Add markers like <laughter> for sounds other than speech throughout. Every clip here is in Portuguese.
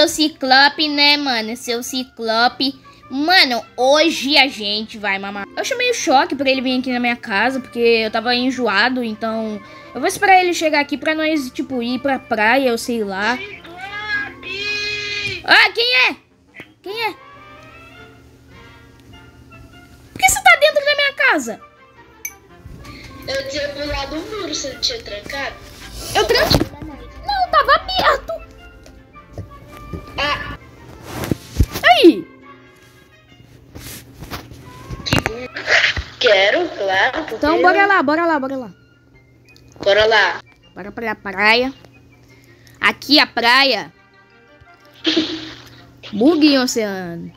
seu ciclope, né, mano? Seu ciclope. Mano, hoje a gente vai mamar. Eu chamei o Choque pra ele vir aqui na minha casa, porque eu tava enjoado, então... Eu vou esperar ele chegar aqui pra nós, tipo, ir pra praia, eu sei lá. Ah, quem é? Quem é? Por que você tá dentro da minha casa? Eu tinha pulado o muro, você não tinha trancado? Eu tranquei. Não, tava aberto. Aí. Quero, claro. Então, bora lá, bora lá, bora lá. Bora lá. Bora pra praia. Aqui a praia. <laughs> Bug oceano.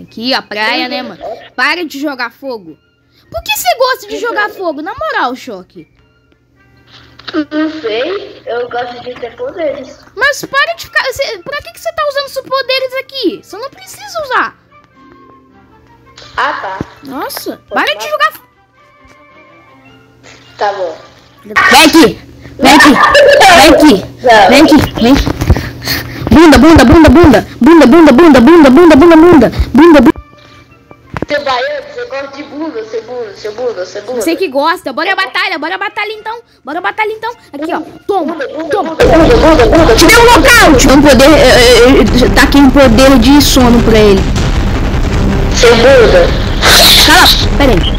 Aqui a praia, né, mano? Para de jogar fogo. Por que você gosta de jogar fogo? Na moral, choque. Não sei, eu gosto de ter poderes. Mas para de ficar. Você, pra que, que você tá usando seus poderes aqui? Você não precisa usar. Ah, tá. Nossa, para de jogar. Tá bom. Vem aqui! Vem aqui! Vem aqui! Vem aqui! Vem! Bunda, bunda, bunda, bunda! Bunda, bunda, bunda, bunda, bunda, bunda, bunda! Bunda, bunda! Gosta de bunda, seu bunda, bunda. Você que gosta, bora a batalha, bora a batalha então! Bora a batalha então! Aqui, ó! Toma! Toma! Te deu um nocaute! Um poder. eh, eh, Tá aqui um poder de sono pra ele. Seu bunda. Cala! Pera aí.